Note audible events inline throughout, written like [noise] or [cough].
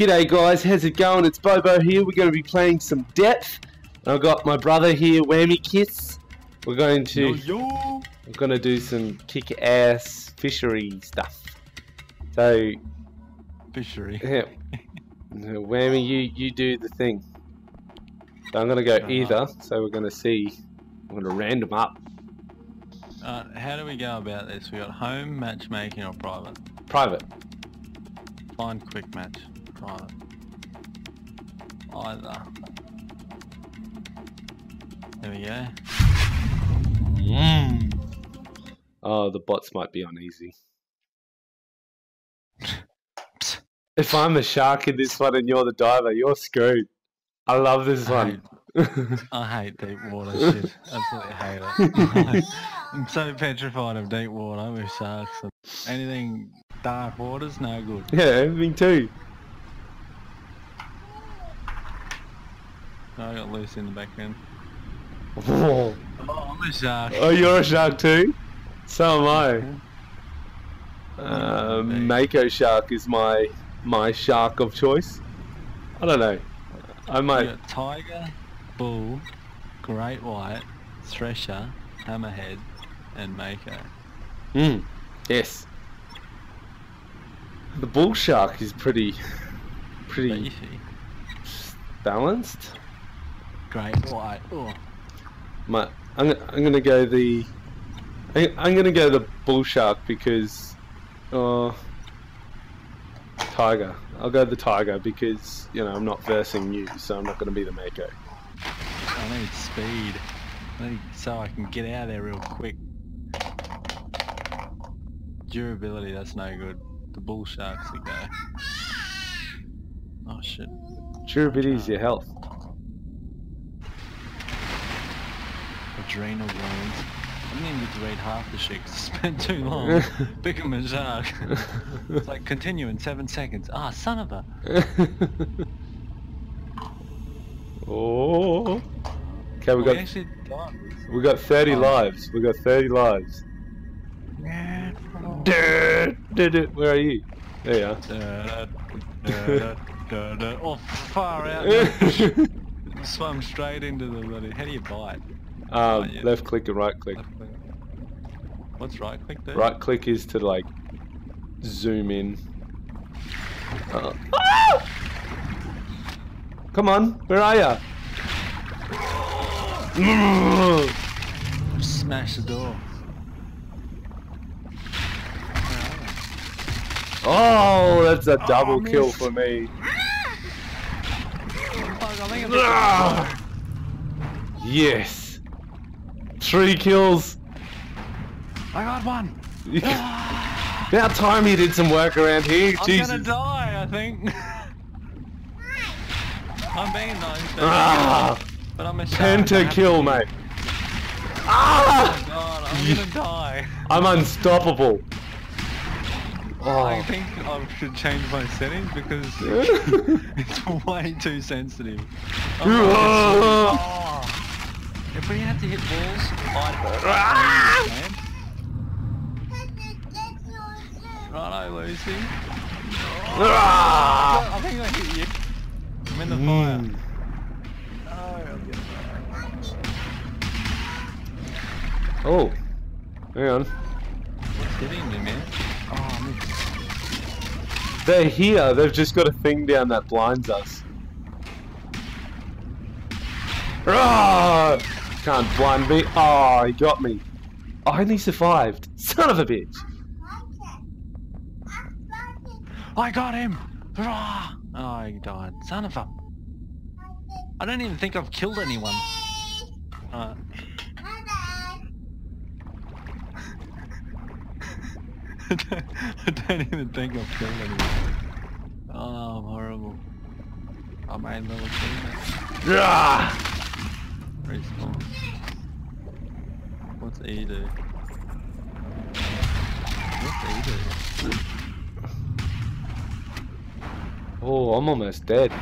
G'day guys, how's it going? It's Bobo here. We're going to be playing some depth. I've got my brother here, Whammy Kiss. We're going to Yo, yo. we're going to do some kick-ass fishery stuff. So, Fishery. yeah, Whammy, you you do the thing. So I'm going to go Uh-huh. either. So we're going to see. I'm going to random up. Uh, how do we go about this? We got home, matchmaking, or private? Private. Find quick match. Private. Either. There we go. Mm. Oh, the bots might be uneasy. [laughs] If I'm a shark in this one and you're the diver, you're screwed. I love this I one. hate, [laughs] I hate deep water shit. Absolutely hate it. [laughs] I'm so petrified of deep water with sharks. Anything dark water's no good. yeah, me too. I got loose in the background. Whoa. Oh, I'm a shark. Oh, you're a shark too? So am I. Uh, Mako shark is my my shark of choice. I don't know. I might. tiger, bull, great white, thresher, hammerhead, and mako. Hmm. yes. The bull shark is pretty [laughs] pretty Beefy. balanced. Great white. Oh, My, I'm, I'm gonna go the. I, I'm gonna go the bull shark because, uh, tiger. I'll go the tiger because you know I'm not versing you, so I'm not gonna be the Mako. I need speed. I need so I can get out of there real quick. Durability, that's no good. The bull sharks the go. Oh shit. Durability is your health. Adrenal glands. I didn't even read half the shit 'cause I spent [laughs] too long [laughs] picking a shark. it's like continue in seven seconds. Ah, son of a. [laughs] oh. Okay, we We got we got 30 Oh. lives. We got 30 lives. Where are you? There you are. Oh, far out. Swam straight into the bloody. How do you bite? Um, yeah. left click and right click. Click. What's right click there? Right click is to like zoom in. Uh, Come on, where are ya? Smash the door. Oh, that's a double miss. kill for me. Fuck, I think I'm Ah! Yes. Three kills. I got one. About time you did some work around here. I'm Jesus. gonna die, I think. [laughs] I'm being nice, Ah, but I'm a shark. I have to pentakill, be- mate. Oh Ah! god, I'm gonna die. I'm unstoppable. I Oh. think I should change my settings because [laughs] [laughs] it's way too sensitive. Oh. If we had to hit balls, I'd Ah! Righto, Lucy. Ah! I think I hit you. I'm in the fire. Mm. No, Oh, hang on. What's hitting me, man? Oh, I. They're here. They've just got a thing down that blinds us. Ah! Can't blind me. Oh, he got me. I only survived. Son of a bitch. I got him! Hurrah! Oh, he died. Son of a... I don't even think I've killed anyone. Uh, I don't- I don't even think I've killed anyone. Oh, I'm horrible. I made little teammates. Ah! Very small. What's E do? What's E do? Oh, I'm almost dead.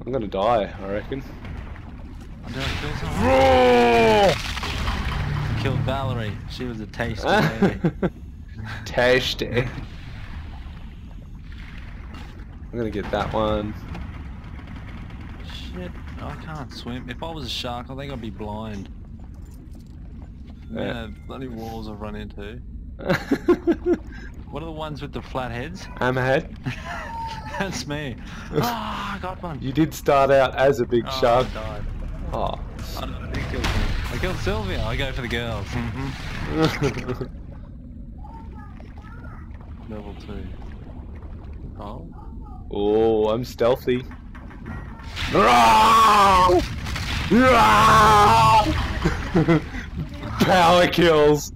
I'm gonna die, I reckon. I don't feel so killed Valerie. She was a tasty [laughs] lady. Tasty. I'm gonna get that one. Shit, I can't swim. If I was a shark, I think I'd be blind. Yeah. Yeah, bloody walls I've run into. [laughs] What are the ones with the flat heads? Hammerhead, [laughs] That's me. [laughs] Ah, I got one. you did start out as a big Oh, shark. I died. Oh. I don't know, killed? I killed Sylvia. I go for the girls. Mm-hmm. Level two. Oh. Oh, I'm stealthy. [laughs] Power kills.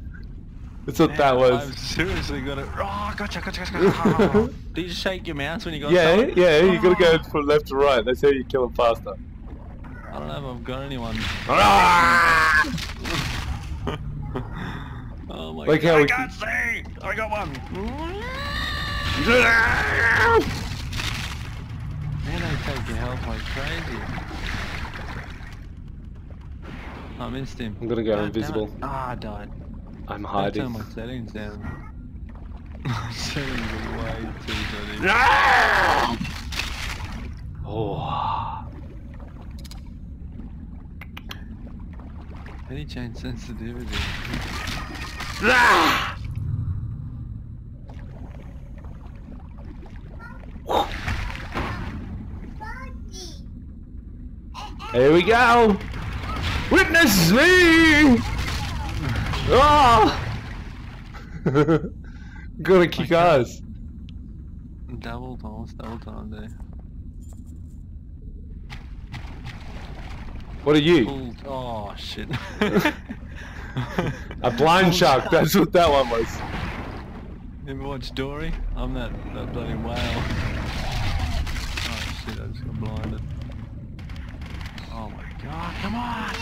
That's what that was. I've seriously gonna. Oh, gotcha, gotcha, gotcha. gotcha. [laughs] Did you shake your mouse when you got Yeah, someone? yeah, you gotta go from left to right. That's how you kill them faster. I don't know if I've got anyone. [laughs] oh my Like god. how I we- can't see! I got one! Man, they take your health like crazy. I missed him. I'm gonna go God invisible. it. Ah, I died. I'm I turn hiding. my settings down. [laughs] My settings are way too dirty. Oh. Any change sensitivity? Here we go. Witness me. Ah. [laughs] Oh. Gonna kick Okay. ass. Double times, double time there. What are you? Pulled. Oh shit. [laughs] A blind shark. That's what that one was. Ever watch Dory? I'm that, that bloody whale. Oh shit, I just got blinded. Oh come on!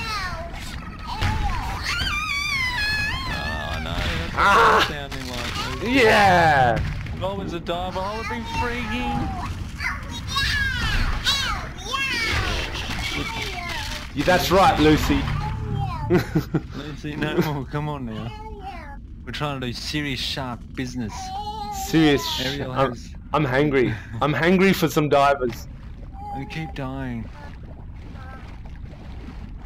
Oh no, that's Ah! sounding like. Yeah. If I was a diver, I would be freaking. Yeah, that's right, Lucy. Lucy, no more, come on now. We're trying to do serious shark business. Serious. I'm. I'm hungry. I'm hungry for some divers. We keep dying.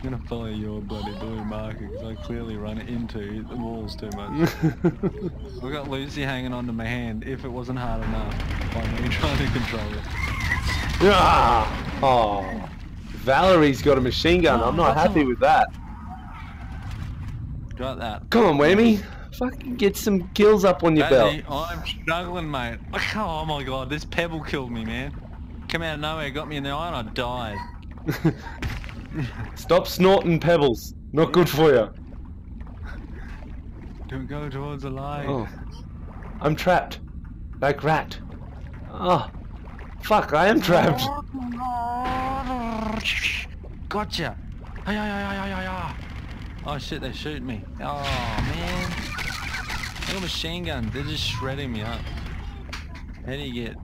I'm gonna follow your bloody blue marker because I clearly run into the walls too much. [laughs] I've got Lucy hanging onto my hand if it wasn't hard enough by me [laughs] trying to control it. ah. Oh. Valerie's got a machine gun. I'm not Oh, happy with that. Got that. Come on, Whammy. Fucking get some kills up on your belt. I'm struggling, mate. Oh my god, this pebble killed me, man. Come out of nowhere, got me in the eye and I died. [laughs] Stop snorting pebbles. Not good for you. Don't go towards the light. Oh. I'm trapped. Like rat. Oh. Fuck, I am trapped. Gotcha. Ay, ay, ay, ay, ay, ay, ay. Oh shit, they shoot me. Oh man. Got machine gun. They're just shredding me up. How do you get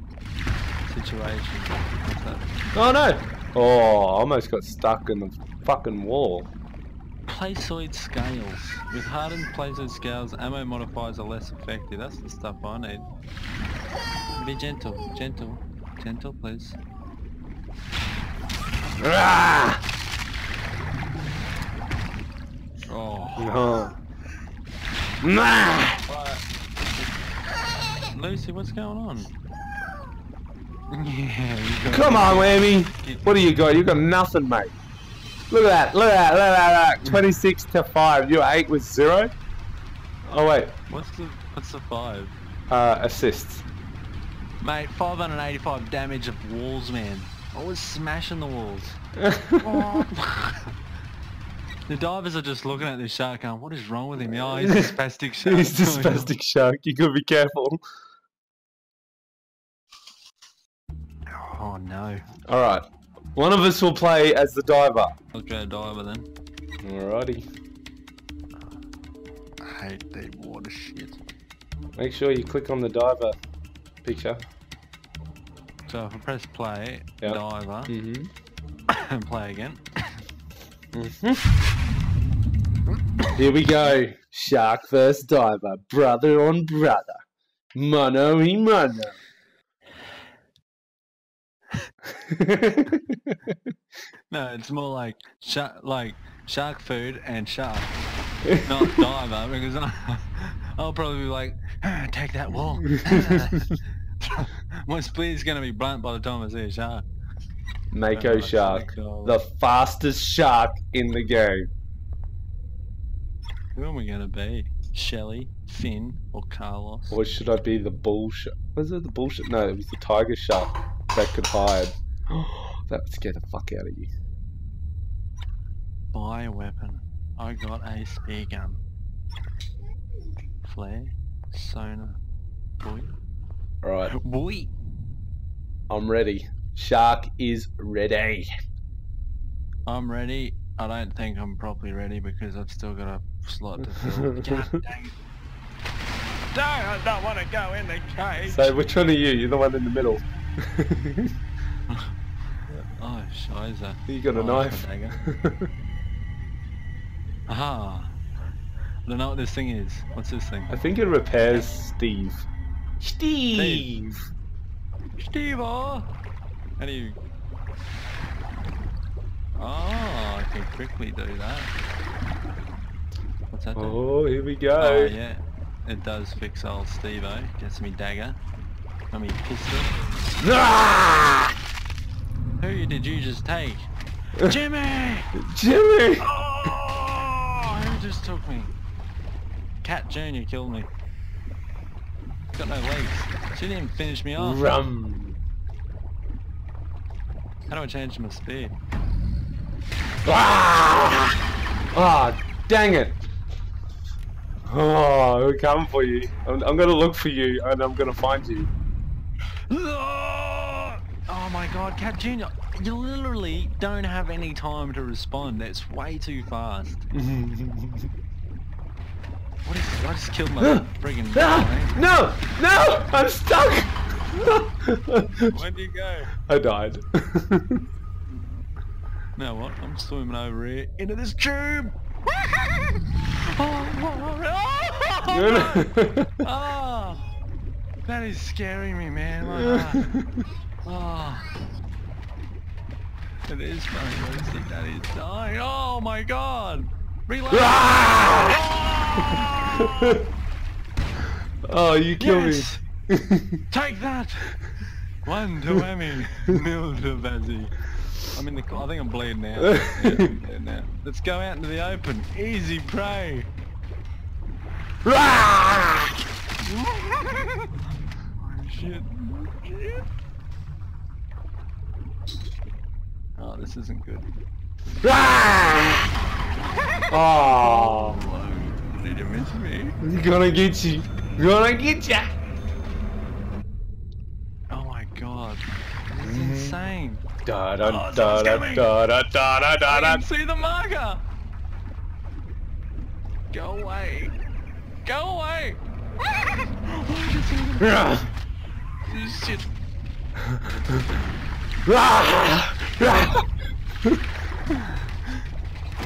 that? Oh no. Oh, I almost got stuck in the fucking wall. Placoid scales. With hardened placoid scales, ammo modifiers are less effective. That's the stuff I need. Be gentle, gentle, gentle, please. Ah! Oh. No. Nah! Lucy, what's going on? Yeah, Come on, Whammy. What do you got? You got nothing, mate. Look at that. Look at that. Look at that. That. 26 to 5. You're 8 with 0. Oh, wait. What's the what's the five? Uh, assists. Mate, 585 damage of walls, man. I was smashing the walls. [laughs] [laughs] the divers are just looking at this shark going, what is wrong with him? Oh, he's [laughs] a spastic shark. He's the spastic shark. You gotta be careful. Oh no. Alright. One of us will play as the diver. I'll go diver then. Alrighty. I hate deep water shit. Make sure you click on the diver picture. So if I press play, Yep. diver, Mm-hmm. [coughs] and play again. Mm-hmm. Here we go. Shark versus diver. Brother on brother. Mono e mono. [laughs] No, it's more like shark, like shark food and shark, [laughs] not diver. Because I, I'll probably be like, "Ah, take that wall. [laughs] My speed's gonna be blunt by the time I see a shark. Mako Shark. The fastest shark in the game. Who am we gonna be? Shelly, Finn, or Carlos? Or should I be the bull shark? Was it the bullshit? No, it was the tiger shark that could hide. [gasps] that would scare the fuck out of you. Buy a weapon. I got a spear gun. Flare, sonar, boy, Alright, boy. I'm ready. Shark is ready. I'm ready. I don't think I'm properly ready because I've still got a slot to fill. [laughs] God dang it. Dang, I don't want to go in the cage. So which one are you? You're the one in the middle. [laughs] oh, shiza. you got a Oh, knife. dagger. Aha. I don't know what this thing is. What's this thing? I think it repairs Steve. Steve! Steve How do you... Oh, I can quickly do that. What's that do? Oh, here we Oh, go. yeah. It does fix old Steve-O. Gets me dagger. Got me pistol. Ah! Who did you just take? [laughs] Jimmy! Jimmy! Oh, who just took me? Cat Junior killed me. Got no legs. She didn't even finish me off. Rum. How do I change my speed? Ah! Ah, dang it. Oh, we're coming for you. I'm, I'm gonna look for you and I'm gonna find you. Oh my god, Cat Junior, you literally don't have any time to respond. That's way too fast. What is? I just killed my [gasps] friggin' Ah, no! No! I'm stuck! Where'd you go? I died. [laughs] Now what? I'm swimming over here into this tube. [laughs] [laughs] oh, no. Oh, that is scaring me, man. Oh. [laughs] It is funny. That is dying. Oh my god! Reload! Oh! Ah! oh, you killed Yes! me. Take that! One to Emmy, [laughs] nil to Bazzy. I'm in the. I think I'm bleeding out. [laughs] Yeah, I'm bleeding out. Let's go out into the open. Easy prey. Shit. Oh, this isn't good. Ah! Oh, Did you miss me? he's gonna get you. Gonna get ya. Oh my god. This is insane. Da da da da da da da da da I da. see the marker! Go away! Go away! [laughs] Oh, Shit. [laughs]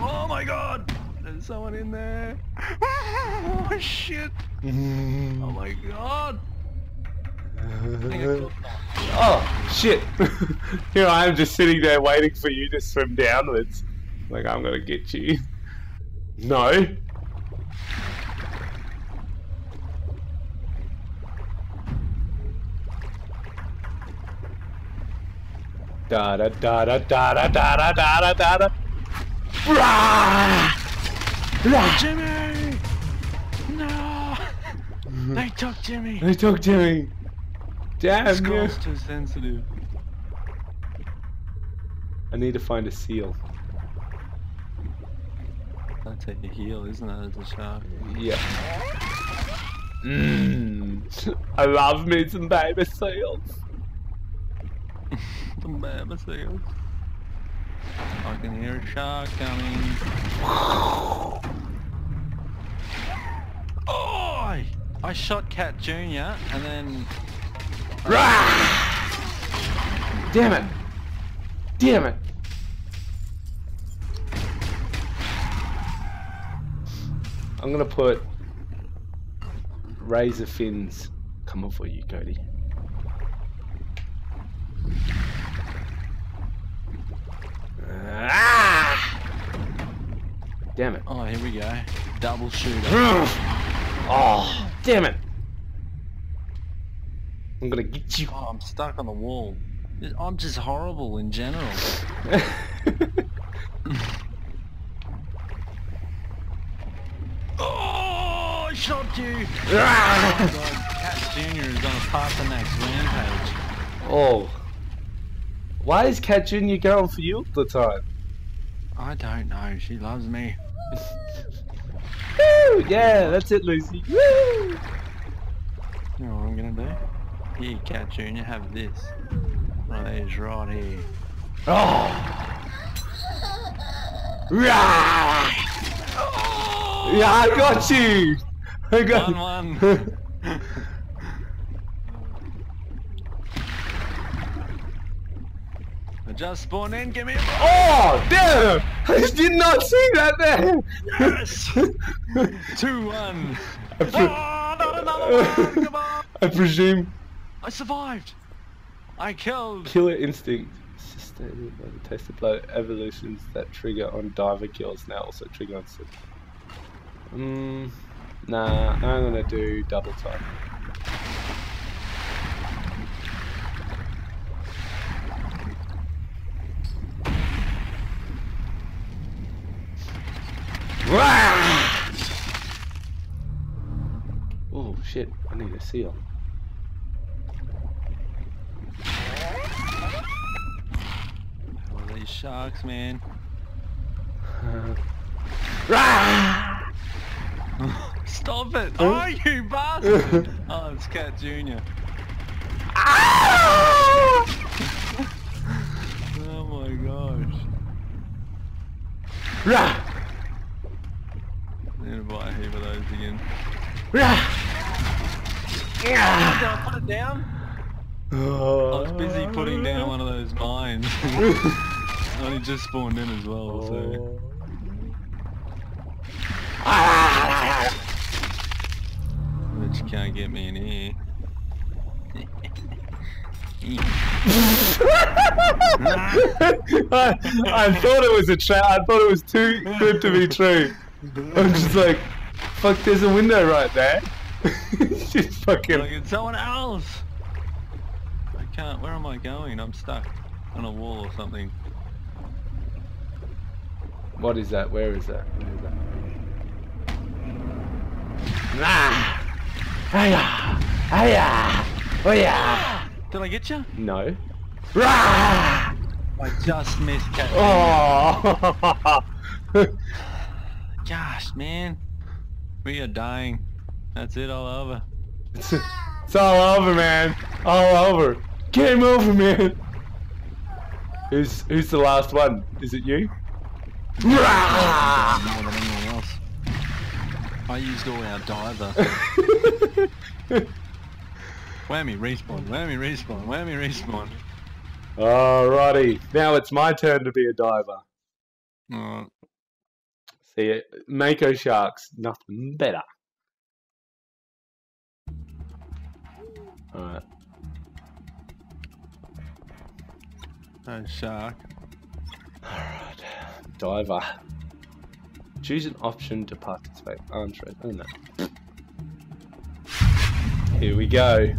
Oh my god! There's someone in there! Oh shit! Oh my god! Oh shit! [laughs] Here I am just sitting there waiting for you to swim downwards. Like I'm gonna get you. [laughs] No. Da da da da da da da da da da da da. Rah! Rah! Jimmy! No! They took Jimmy! They took Jimmy. Damn you. Scroll's too sensitive. I need to find a seal. That's how you heal, isn't it, as a shark? Yeah. Mmm. [laughs] I love me some baby seals. The baby seals. I can hear a shark coming. [sighs] Oh! I- I shot Cat Junior and then Rah! Damn it. Damn it. I'm gonna put razor fins coming for you, Cody. Ah! Damn it. Oh, here we go. Double shooter. [sighs] oh, damn it. I'm gonna get you. Oh, I'm stuck on the wall. I'm just horrible in general. [laughs] oh, I shot you! Oh, God, Cat Jr. is on a Parthenax rampage. oh. Why is Cat Jr. going for you all the time? I don't know. She loves me. Woo! Yeah, that's it, Lucy. Woo! You know what I'm gonna do? Here, Cat Jr. Have this. One of these right here. Oh! Rah! Yeah, I got you! I got One, one. [laughs] just spawned in. Give me a Oh, damn! [laughs] I did not see that there! Yes! [laughs] Two one. I, pre- Oh, not another one! [laughs] Come on! I presume I survived. I killed. killer instinct sustained by the taste of blood evolutions that trigger on diver kills now also trigger on. Mm, nah, I'm gonna do double time. Wah! Oh shit, I need a seal. Oh, these sharks, man. [laughs] Rah! [laughs] Stop it! Oh, you bastard! [laughs] Oh, it's Cat Jr. Ah! Oh my gosh. Rah! I need to buy a heap of those again. Rah! Put it down? I was busy putting down one of those mines. I [laughs] only just spawned in as well, so. You can't get me in here. [laughs] I, I thought it was a trap. I thought it was too good to be true. I'm just like, fuck, there's a window right there. [laughs] just Look fucking. at someone else! I can't, where am I going? I'm stuck on a wall or something. What is that? Where is that? Where is that? Ah! Hiya! Hiya! Oh yeah! Did I get you? No. Rah! I just missed Cat. Oh! [laughs] Gosh, man. We are dying. That's it all over. it's, [laughs] it's all over, man. All over. Game over, man. Who's who's the last one? Is it you? More than anyone else. I used all our diver. [laughs] whammy respawn, whammy respawn, whammy respawn. Alrighty, now it's my turn to be a diver. Alright. See it, Mako sharks, nothing better. Alright, Oh, shark. alright, diver. Choose an option to participate. Arms raised. Oh no. Here we go.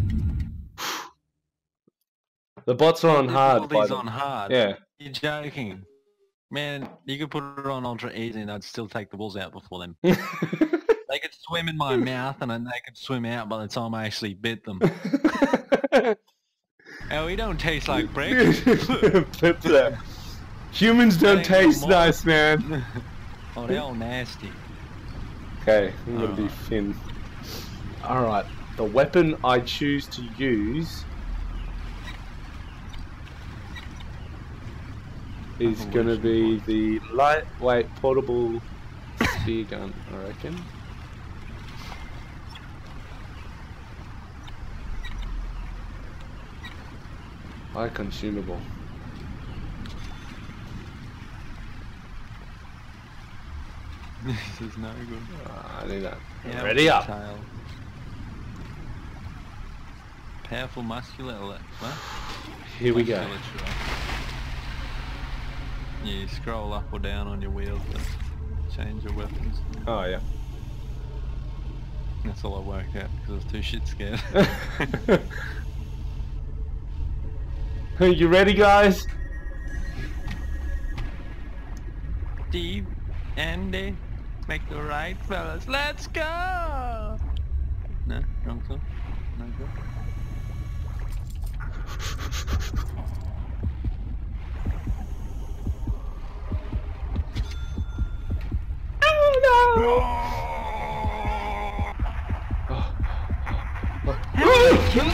The bots are on hard. all these the- on hard. Yeah. You're joking. Man, you could put it on ultra easy and I'd still take the balls out before them. [laughs] Swim in my mouth and they could swim out by the time I actually bit them. [laughs] Oh, we don't taste like [laughs] bricks. Humans don't no taste nice, man. [laughs] oh, they're all nasty. Okay, I'm gonna be. Uh. Finn. Alright, the weapon I choose to use is gonna be the lightweight portable spear gun, I reckon. High consumable. this is no good. Ah, I need that. Yeah, Ready up. Tail. Powerful muscular? Here we go. Yeah, you scroll up or down on your wheel to change your weapons. Oh yeah. That's all I worked out because I was too shit scared. [laughs] [laughs] Are you ready, guys? Steve, Andy, make the right fellas. Let's go! No, wrong song. No good.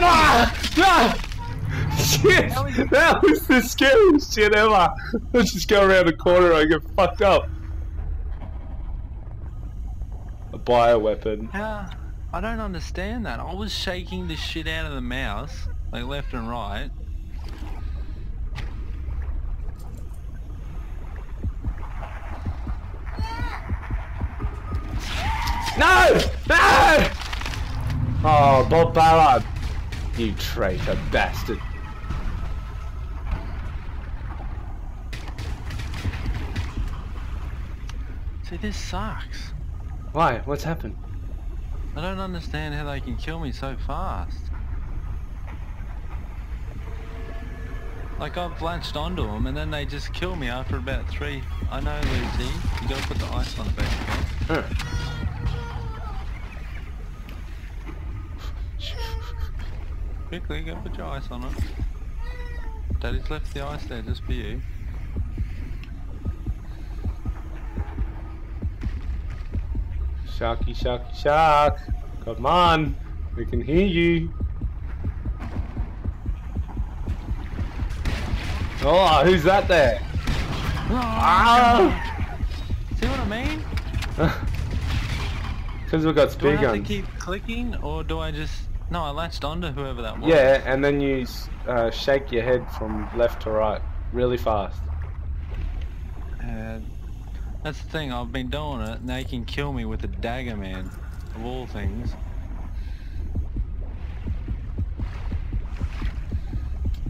Ah! Ah! Shit! [laughs] That was the scariest shit ever. [laughs] Let's just go around the corner and get fucked up. A bioweapon. How? I don't understand that. I was shaking the shit out of the mouse, like left and right. No! No! Oh, Bob Ballard. You traitor bastard. This sucks. Why? What's happened? I don't understand how they can kill me so fast. Like I've latched onto them and then they just kill me after about three. I know, Lucy. You gotta put the ice on it, baby. Huh. Quickly, go put your ice on it. Daddy's left the ice there just for you. Sharky, sharky, shark. Come on. We can hear you. Oh, who's that there? Ah! See what I mean? [laughs] Because we've got Do I spear have to keep clicking or do I just... No, I latched onto whoever that was. Yeah, and then you uh, shake your head from left to right really fast. And that's the thing, I've been doing it and they can kill me with a dagger, man. Of all things.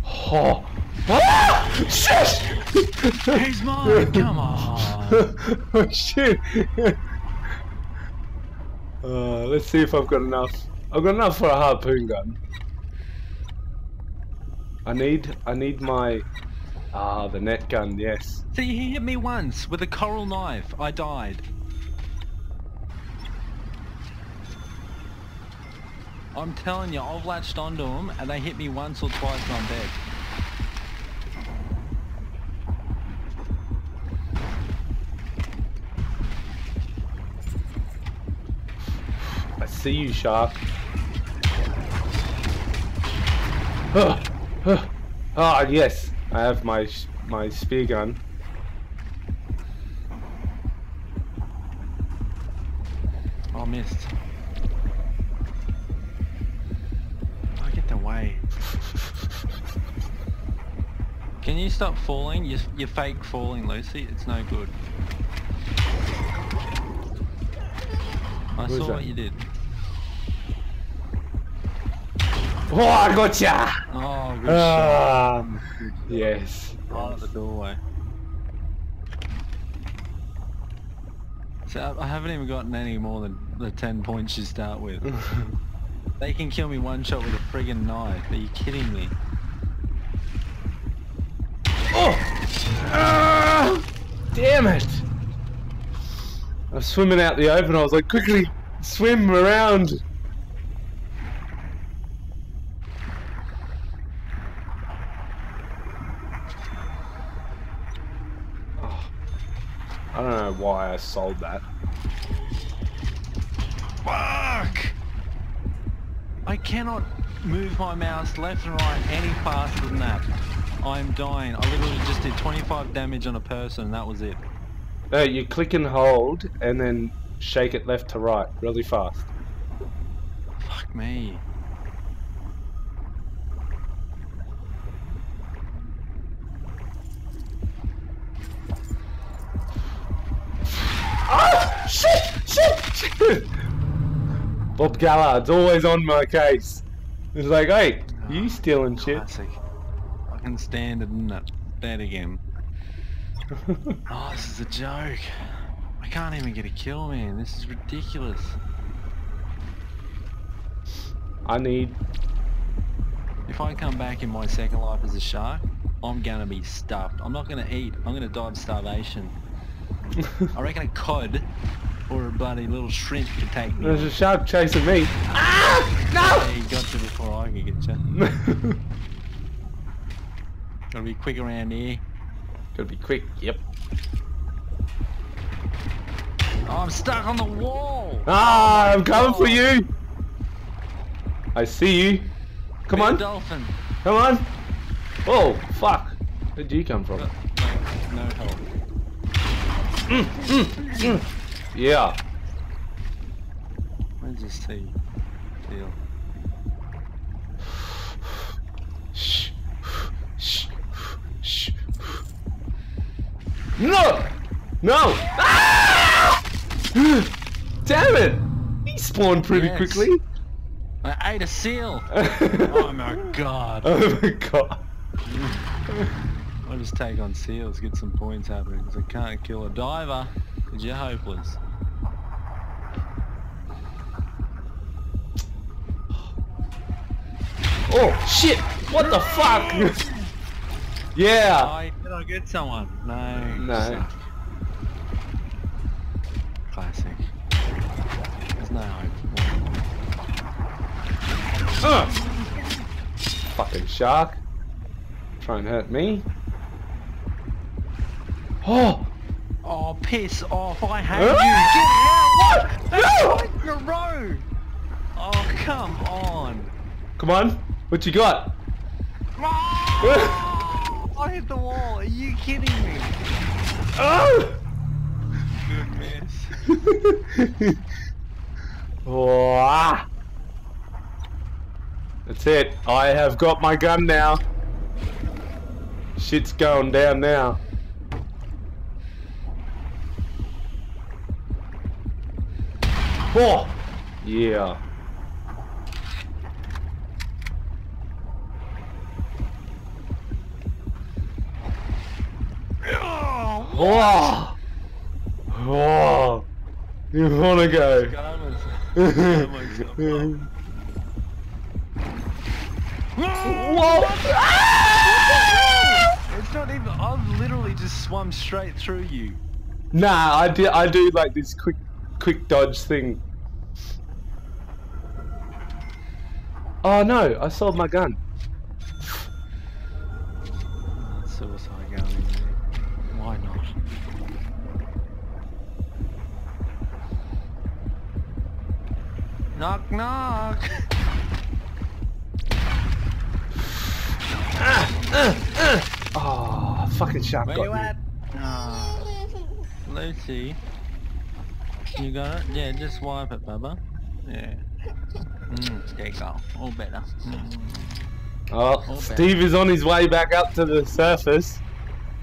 Oh. Ah! Shit! [laughs] He's mine! Come on! [laughs] oh shit! [laughs] uh, let's see if I've got enough. I've got enough for a harpoon gun. I need, I need my, ah, the net gun. Yes. See, he hit me once with a coral knife. I died. I'm telling you, I've latched onto them and they hit me once or twice and I'm dead. I see you, shark. Ah, [sighs] ah, ah, yes. I have my my spear gun. Oh, I missed. I get the way. Can you stop falling? You, you're fake falling, Lucy. It's no good. I Who's saw what you did. Oh, I gotcha! Oh, good shot. Um, yes. Right at the doorway. So I- I haven't even gotten any more than the 10 points you start with. [laughs] they can kill me one shot with a friggin' knife. Are you kidding me? Oh! Ah! Damn it! I was swimming out the open. I was like, quickly swim around. Oh, I don't I sold that. Fuck! I cannot move my mouse left and right any faster than that. I'm dying. I literally just did 25 damage on a person and that was it. No, you click and hold, and then shake it left to right really fast. Fuck me. Ah! Bob Ballard's always on my case. It's like, hey, you stealing shit? I can stand it in that bed again. [laughs] Oh, this is a joke. I can't even get a kill, man. This is ridiculous. I need. If I come back in my second life as a shark, I'm gonna be stuffed. I'm not gonna eat. I'm gonna die of starvation. I reckon a cod or a bloody little shrimp could take me. There's a shark chasing me. Ah! Yeah, he got you before I could get you. [laughs] Gotta be quick around here. Gotta be quick. Yep. Oh, I'm stuck on the wall. Ah, I'm coming for you. I see you. Come Big on, dolphin. come on. Oh, fuck. Where'd you come from? No, no help. Yeah. This tea? Deal. Shh. Shh. Shh. No! No! Ah! [gasps] Damn it! He spawned pretty Yes. quickly. I ate a seal. [laughs] oh my god. oh my god. [laughs] I'll just take on seals, get some points happening, because I can't kill a diver, because you're hopeless. Oh shit! What the fuck? [laughs] yeah. Oh, did I get someone? No. No. Classic. There's no hope. Uh. Fucking shark. Try and hurt me. Oh! Oh, piss off! I hate Ah! you! Get out! What? That's no! in a row! Oh, come on! Come on. What you got? Ah! [laughs] I hit the wall! Are you kidding me? Oh! Good miss. oh, [laughs] ah. That's it. I have got my gun now. Shit's going down now. Oh! Yeah. Oh, Oh! You wanna go? Whoa! Whoa! [laughs] It's not even. I've literally just swum straight through you. Nah, I do. I do like this quick, quick dodge thing. Oh no! I sold my gun. Suicide going. Why not? Knock knock. Oh, fucking shark Where got you at? Oh. Lucy. You got it? Yeah, just wipe it, Bubba. Yeah. Mm, there you go. All better. Mm. Oh, Oh, Steve is on his way back up to the surface.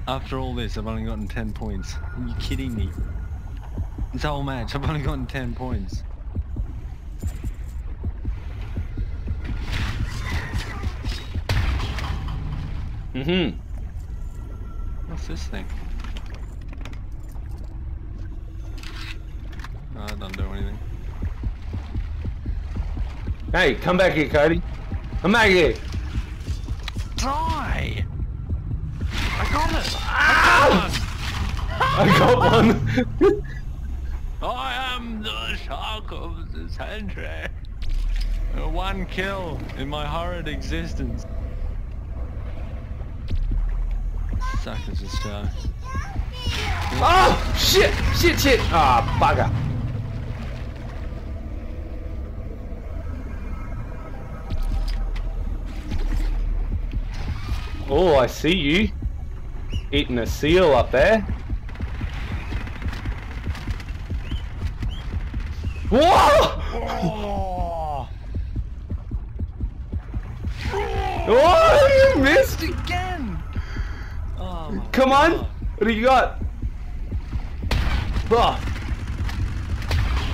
After all this, I've only gotten 10 points. Are you kidding me? This whole match, I've only gotten 10 points. Mm-hmm. What's this thing? No, it doesn't do anything. Hey, come back here, Cody. Come back here. Die! I got it! I got one. [laughs] I am the shark of the century. One kill in my horrid existence. Suck as a star. oh, shit, shit, shit. Ah, bugger. Oh, I see you. Eating a seal up there. Whoa! Oh! Oh, you missed! again! Oh Come on! God. What do you got? Oh.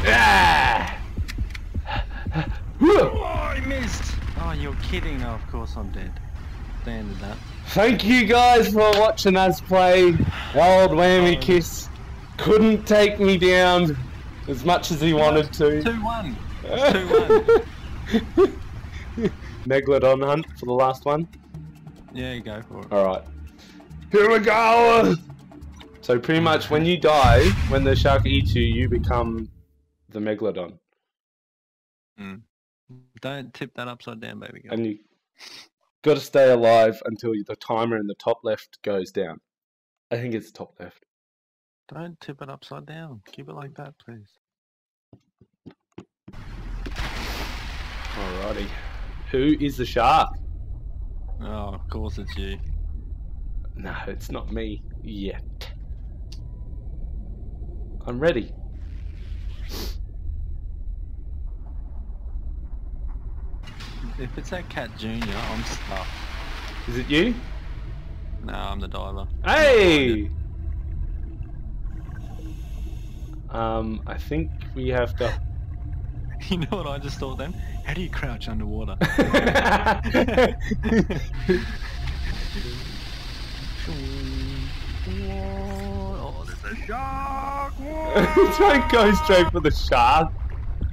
Ah! Oh, I missed! Oh, you're kidding. Oh, of course I'm dead. That. Thank you guys for watching us play Old Whammy Oh. Kiss. Couldn't take me down as much as he wanted to. 2-1. It's 2-1. Megalodon hunt for the last one. yeah, you go for it. Alright. Here we go! So pretty much when you die, when the shark eats you, you become the Megalodon. Mm. Don't tip that upside down, baby girl. And you gotta stay alive until the timer in the top left goes down. I think it's top left. Don't tip it upside down. Keep it like that, please. Alrighty. Who is the shark? Oh, of course it's you. No, it's not me yet. I'm ready. If it's that cat junior, I'm stuck. Is it you? No, I'm the diver. Hey! Um, I think we have to. [laughs] You know what I just thought then? How do you crouch underwater? [laughs] oh, there's a shark! Try and go straight for the shark.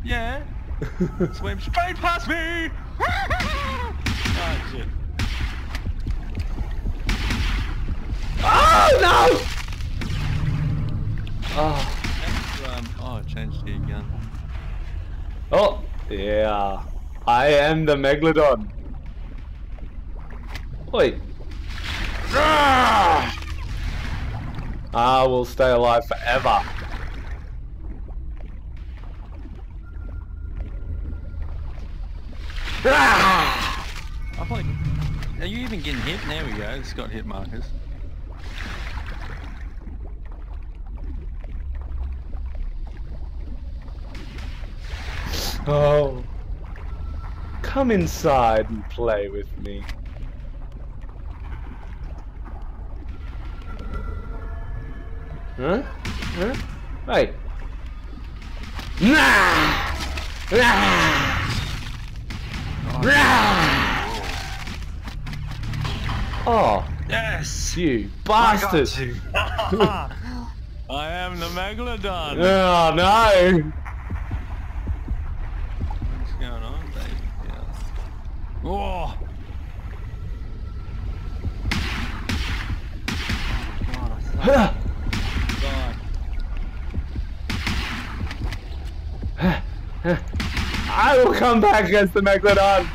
Yeah. [laughs] Swim straight past me! Oh. Oh no! Oh, oh, changed the gun. oh, yeah. I am the megalodon. Wait. Ah! I will stay alive forever. I'm are you even getting hit? There we go. It's got hit markers. Oh. Come inside and play with me. Huh? Huh? Hey. Nah! Nah! Oh, Yes! you bastard! I am the megalodon. Oh no! What's going on, baby? Yeah. Oh! I suck. Huh. I will come back against the Megalodon!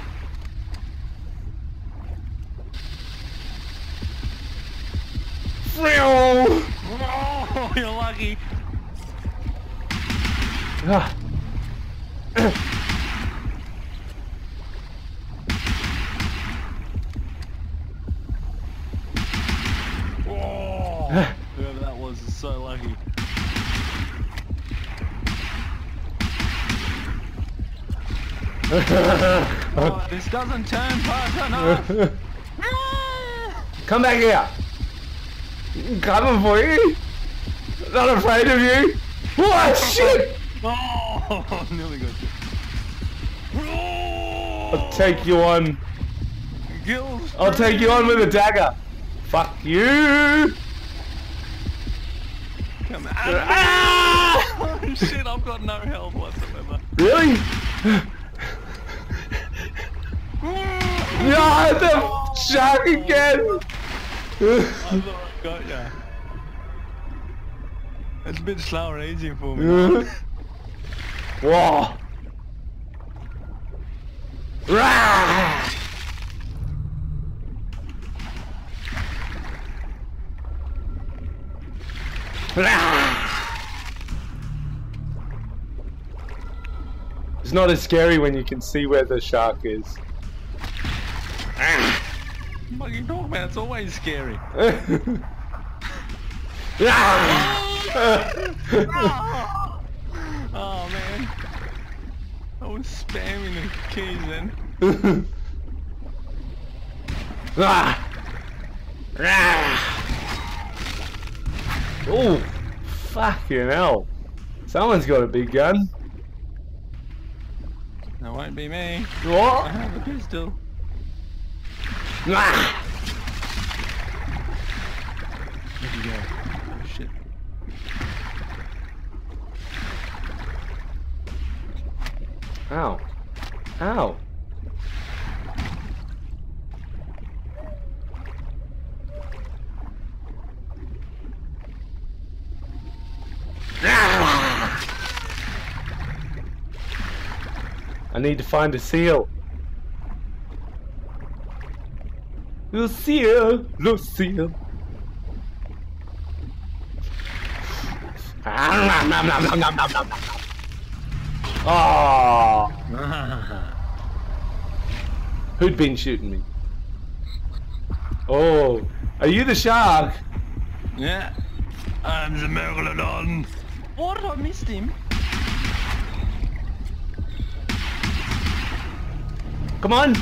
Oh, you're lucky. [sighs] Ah. [clears throat] [laughs] Oh, this doesn't turn fast enough. Come back here! I'm coming for you! Not afraid of you! What shit! Oh, [laughs] nearly got you. I'll take you on. I'll take you on with a dagger. Fuck you! Come on. Ah! Oh [laughs] shit, I've got no health whatsoever. Really? No, the shark again! I thought I got ya. It's a bit and easier for me. Whoa! Rah! It's not as scary when you can see where the shark is. You talking about? It's always scary. Ah! [laughs] [laughs] Oh man. I was spamming the keys then. [laughs] Ah! Ah! Oh, fucking hell. Someone's got a big gun. That won't be me. What? I have a pistol. Ah! Where'd go? Oh, shit. Ow. Ow. I need to find a seal. Lucille, Lucille. Oh, ah. who'd been shooting me? Oh, are you the shark? yeah. I'm the Megalodon. What? I missed him. Come on.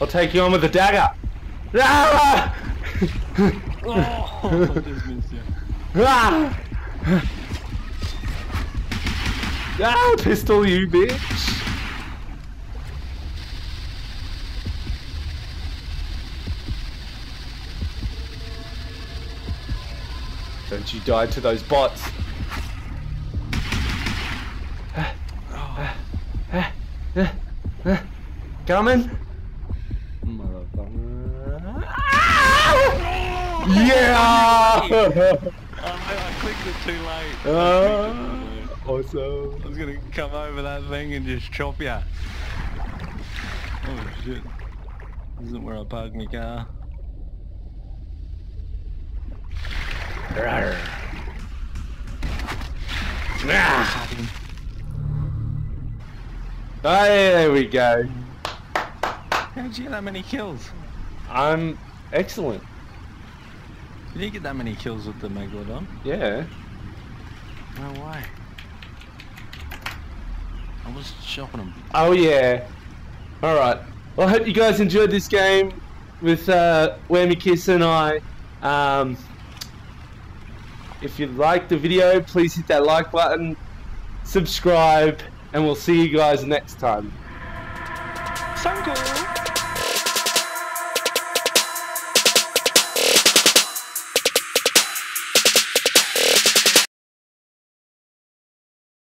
I'll take you on with the dagger. Ah! Oh, just missed you. Ah! Ah, pistol you bitch! Don't you die to those bots. [sighs] [sighs] [sighs] Coming? Yeah! [laughs] I clicked it too late. Ah, awesome. I was gonna come over that thing and just chop ya. Oh shit. This isn't where I parked my car. Rawr. Ah. There we go. How'd you get that many kills? I'm excellent. Did you get that many kills with the Megalodon? Yeah. No way. I was chopping them. Oh yeah. All right. Well, I hope you guys enjoyed this game with uh, Whammy Kiss and I. Um, if you liked the video, please hit that like button, subscribe, and we'll see you guys next time.